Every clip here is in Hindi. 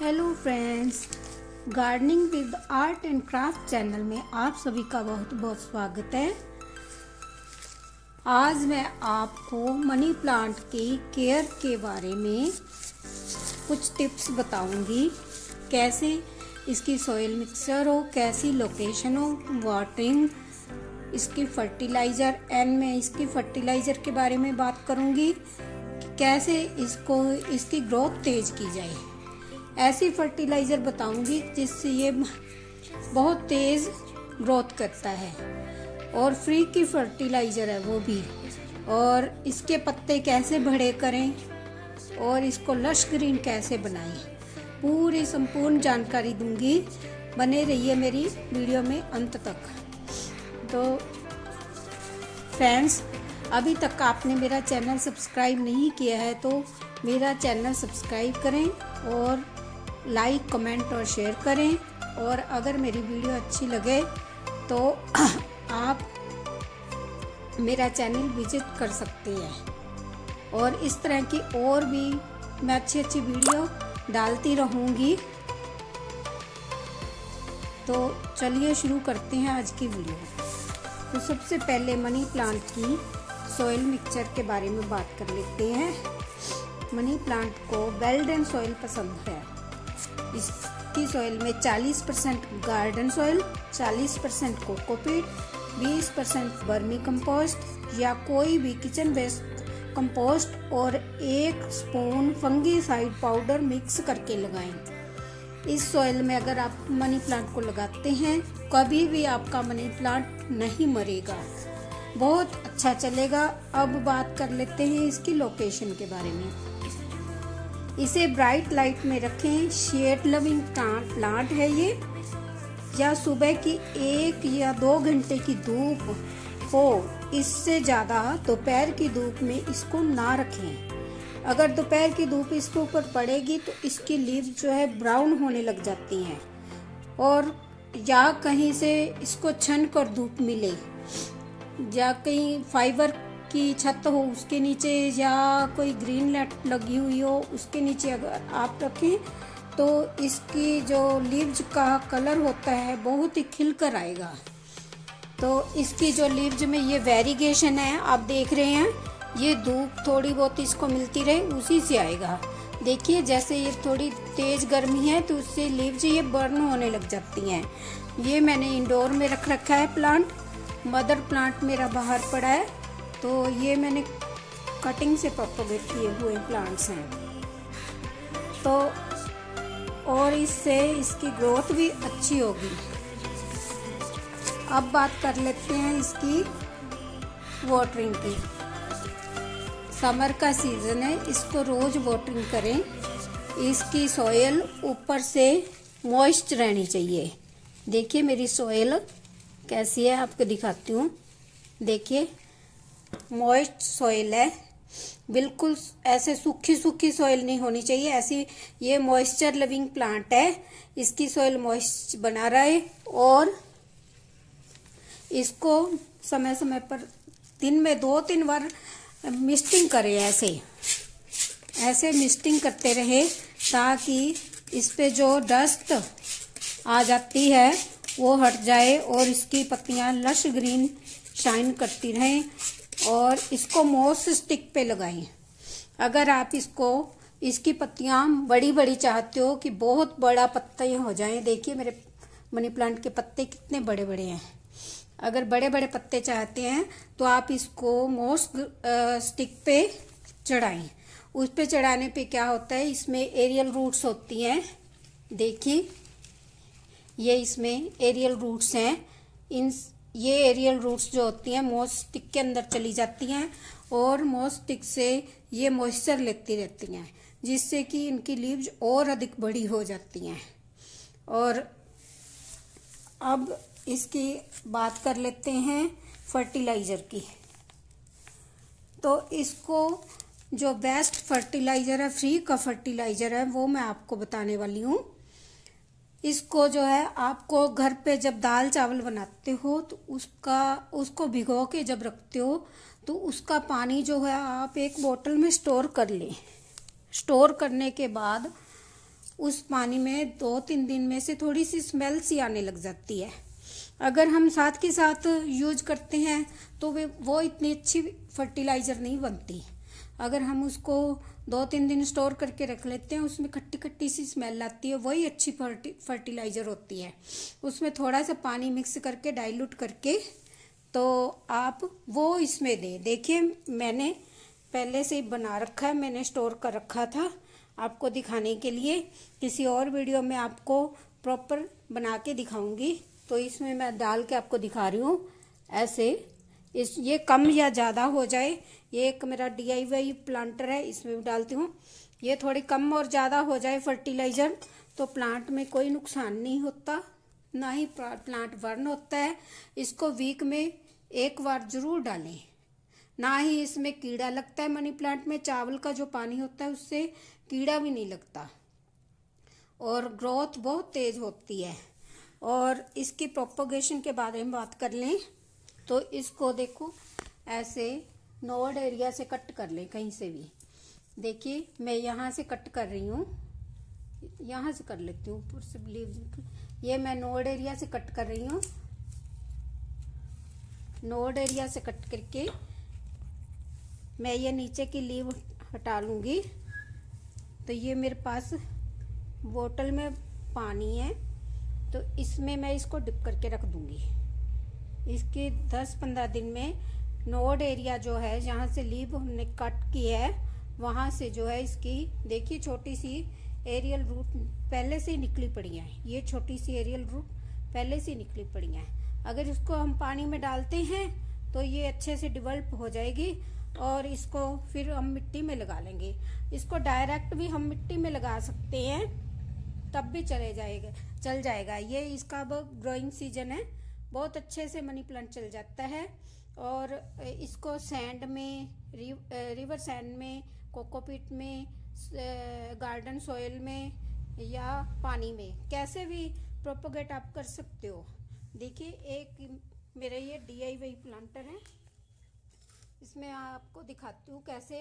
Hello friends gardening with art and craft channel में आप सभी का बहुत बहुत स्वागत है। आज मैं आपको मनी प्लांट की केयर के बारे में कुछ टिप्स बताऊँगी। कैसे इसकी सोयल मिक्सचर हो, कैसी लोकेशन हो वाटरिंग इसकी फर्टिलाइज़र एंड मैं इसकी फर्टिलाइज़र के बारे में बात करूँगी कैसे इसको, इसकी ग्रोथ तेज की जाए। ऐसी फर्टिलाइज़र बताऊँगी जिससे ये बहुत तेज़ ग्रोथ करता है। और फ्री की फर्टिलाइज़र है वो भी। और इसके पत्ते कैसे बड़े करें और इसको लश ग्रीन कैसे बनाएँ, पूरी संपूर्ण जानकारी दूँगी। बने रहिए मेरी वीडियो में अंत तक। तो फ्रेंड्स अभी तक आपने मेरा चैनल सब्सक्राइब नहीं किया है तो मेरा चैनल सब्सक्राइब करें और लाइक, कमेंट और शेयर करें। और अगर मेरी वीडियो अच्छी लगे तो आप मेरा चैनल विज़िट कर सकते हैं। और इस तरह की और भी मैं अच्छी अच्छी वीडियो डालती रहूँगी। तो चलिए शुरू करते हैं आज की वीडियो। तो सबसे पहले मनी प्लांट की सॉइल मिक्सचर के बारे में बात कर लेते हैं। मनी प्लांट को वेल्ड एंड सॉइल पसंद है। इसकी सॉइल में 40 percent garden soil 40 percent cocopeat 20 percent vermi compost या कोई भी किचन वेस्ट कंपोस्ट और एक स्पून फंगीसाइड पाउडर मिक्स करके लगाएँ। इस सॉइल में अगर आप मनी प्लांट को लगाते हैं, कभी भी आपका मनी प्लांट नहीं मरेगा। बहुत अच्छा चलेगा। अब बात कर लेते हैं इसकी लोकेशन के बारे में। इसे ब्राइट लाइट में रखें। शेड लविंग प्लांट है ये। या सुबह की एक या दो घंटे की धूप हो, इससे ज़्यादा दोपहर की धूप में इसको ना रखें। अगर दोपहर की धूप इसके ऊपर पड़ेगी तो इसकी लीव जो है ब्राउन होने लग जाती हैं। और या कहीं से इसको छन कर धूप मिले। या कहीं फाइबर की छत हो, उसके नीचे या कोई ग्रीन लाइट लगी हुई हो, उसके नीचे अगर आप रखें तो इसकी जो लीव्स का कलर होता है, बहुत ही खिल कर आएगा। तो इसकी जो लीव्स में ये वेरीगेशन है, आप देख रहे हैं, ये धूप थोड़ी बहुत इसको मिलती रहे, उसी से आएगा। देखिए, जैसे ये थोड़ी तेज गर्मी है तो उससे लीव्स ये बर्न होने लग जाती हैं। ये मैंने इंडोर में रख रखा है प्लांट मदर प्लांट मेरा बाहर पड़ा है। तो ये मैंने कटिंग से प्रोपोगेट किए हुए प्लांट्स हैं। तो और इससे इसकी ग्रोथ भी अच्छी होगी। अब बात कर लेते हैं इसकी वाटरिंग की। समर का सीज़न है, इसको रोज़ वाटरिंग करें। इसकी सॉयल ऊपर से मॉइस्ट रहनी चाहिए। देखिए मेरी सॉयल कैसी है, आपको दिखाती हूँ। देखिए। मॉइस्ट सॉइल है। बिल्कुल ऐसे सूखी सूखी सॉइल नहीं होनी चाहिए। ऐसी ये मॉइस्चर लविंग प्लांट है। इसकी सॉइल मॉइस्ट बना रहे और इसको समय समय पर दिन में दो तीन बार मिस्टिंग करें ऐसे। ऐसे मिस्टिंग करते रहे ताकि इस पे जो डस्ट आ जाती है, वो हट जाए और इसकी पत्तियाँ लश ग्रीन शाइन करती रहें। और इसको मोस स्टिक पे लगाएँ। अगर आप इसको, इसकी पत्तियाँ बड़ी बड़ी चाहते हो कि बहुत बड़ा पत्ते हो जाएँ, देखिए मेरे मनी प्लांट के पत्ते कितने बड़े बड़े हैं। अगर बड़े बड़े पत्ते चाहते हैं तो आप इसको मोस स्टिक पे चढ़ाएँ। उस पे चढ़ाने पे क्या होता है, इसमें एरियल रूट्स होती हैं। देखिए, ये इसमें एरियल रूट्स हैं। इन ये एरियल रूट्स जो होती हैं मोस्टिक के अंदर चली जाती हैं और मोस्टिक से ये मॉइस्चर लेती रहती हैं, जिससे कि इनकी लीव्स और अधिक बड़ी हो जाती हैं। और अब इसकी बात कर लेते हैं फर्टिलाइज़र की। तो इसको जो बेस्ट फर्टिलाइज़र है फ्री का फर्टिलाइज़र है, वो मैं आपको बताने वाली हूँ। इसको जो है, आपको घर पे जब दाल चावल बनाते हो तो उसका, उसको भिगो के जब रखते हो तो उसका पानी जो है, आप एक बोतल में स्टोर कर लें। स्टोर करने के बाद उस पानी में दो तीन दिन में से थोड़ी सी स्मेल सी आने लग जाती है। अगर हम साथ के साथ यूज़ करते हैं तो वे, वो इतनी अच्छी फर्टिलाइज़र नहीं बनती। अगर हम उसको दो तीन दिन स्टोर करके रख लेते हैं, उसमें खट्टी खट्टी सी स्मेल आती है, वही अच्छी फर्टिलाइज़र होती है। उसमें थोड़ा सा पानी मिक्स करके डाइल्यूट करके तो आप वो इसमें दें। देखिए, मैंने पहले से बना रखा है, मैंने स्टोर कर रखा था। आपको दिखाने के लिए, किसी और वीडियो में आपको प्रॉपर बना के दिखाऊँगी। तो इसमें मैं डाल के आपको दिखा रही हूँ, ऐसे इस, ये कम या ज़्यादा हो जाए, ये एक मेरा डी आई वाई प्लांटर है, इसमें भी डालती हूँ। ये थोड़ी कम और ज़्यादा हो जाए फर्टिलाइज़र तो प्लांट में कोई नुकसान नहीं होता, ना ही प्लांट वर्न होता है। इसको वीक में एक बार ज़रूर डालें। ना ही इसमें कीड़ा लगता है मनी प्लांट में, चावल का जो पानी होता है, उससे कीड़ा भी नहीं लगता। और ग्रोथ बहुत तेज़ होती है। और इसकी प्रोपोगेशन के बारे में बात कर लें तो इसको देखो, ऐसे नोड एरिया से कट कर लें कहीं से भी। देखिए, मैं यहाँ से कट कर रही हूँ, यहाँ से कर लेती हूँ, ऊपर से बिलीव ये मैं नोड एरिया से कट कर रही हूँ। नोड एरिया से कट करके मैं ये नीचे की लीव हटा लूँगी। तो ये मेरे पास बोतल में पानी है तो इसमें मैं इसको डिप करके रख दूँगी। इसके 10-15 दिन में नोड एरिया जो है, जहाँ से लीव हमने कट की है, वहाँ से जो है इसकी, देखिए छोटी सी एरियल रूट पहले से ही निकली पड़ी है। ये छोटी सी एरियल रूट पहले से निकली पड़ी है। अगर इसको हम पानी में डालते हैं तो ये अच्छे से डिवेल्प हो जाएगी और इसको फिर हम मिट्टी में लगा लेंगे। इसको डायरेक्ट भी हम मिट्टी में लगा सकते हैं, तब भी चले जाएगा, चल जाएगा। ये इसका अब ग्रोइंग सीज़न है। बहुत अच्छे से मनी प्लांट चल जाता है और इसको सैंड में, रिव रिवर सैंड में, कोकोपीट में गार्डन सॉइल में या पानी में। कैसे भी प्रोपोगेट आप कर सकते हो। देखिए, एक मेरा ये डी आई वाई प्लांटर है। इसमें आपको दिखाती हूँ कैसे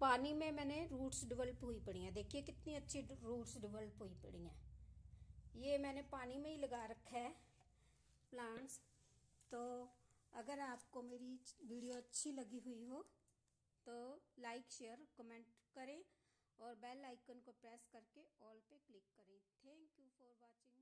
पानी में मैंने रूट्स डेवलप हुई पड़ी हैं। देखिए, कितनी अच्छी रूट्स डेवलप हुई पड़ी हैं। ये मैंने पानी में ही लगा रखा है। प्लांट्स तो अगर आपको मेरी वीडियो अच्छी लगी हुई हो तो लाइक शेयर कमेंट करें और बेल आइकन को प्रेस करके ऑल पे क्लिक करें। Thank you for watching